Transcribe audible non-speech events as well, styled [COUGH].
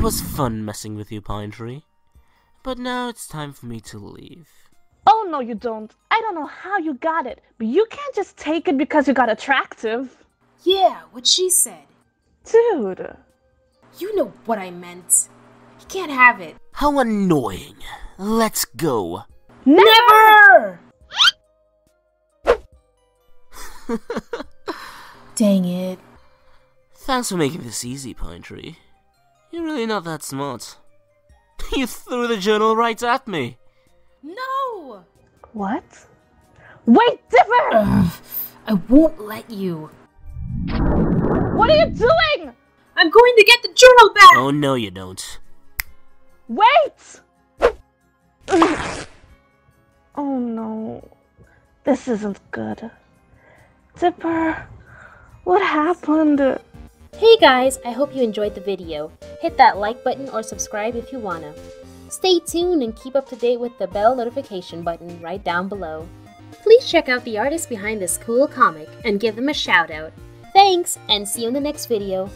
It was fun messing with you, Pine Tree. But now it's time for me to leave. Oh, no, you don't. I don't know how you got it, but you can't just take it because you got attractive. Yeah, what she said. Dude. You know what I meant. He can't have it. How annoying. Let's go. Never! Dang it. Thanks for making this easy, Pine Tree. You're really not that smart. [LAUGHS] You threw the journal right at me. No! What? Wait, Dipper! Ugh, I won't let you. What are you doing? I'm going to get the journal back! Oh, no, you don't. Wait! oh no. This isn't good. Dipper, what happened? Hey guys, I hope you enjoyed the video. Hit that like button or subscribe if you wanna. Stay tuned and keep up to date with the bell notification button right down below. Please check out the artists behind this cool comic and give them a shout out. Thanks, and see you in the next video.